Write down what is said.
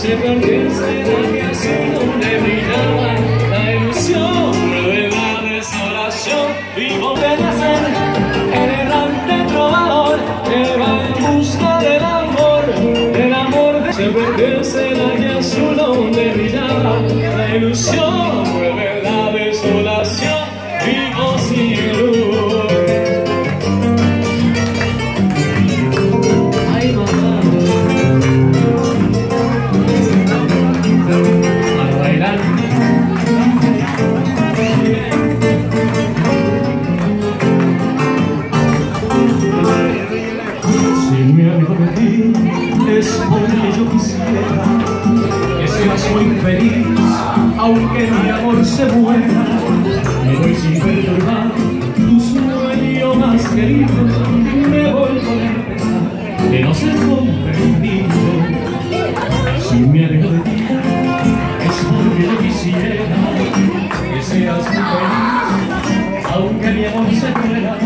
se perdió cena que azul donde brillaba la ilusión, mueve la desolación, vivo de nacer, el errante trovador, que va en busca del amor, del amor de se perdió cena que azul donde brillaba la ilusión, es porque yo quisiera que seas muy feliz, aunque mi amor se muera. Me voy sin perturbar tu sueño más querido, me voy con el pesar de no ser comprendido. Si me alejo de ti, es porque yo quisiera que seas muy feliz, aunque mi amor se muera.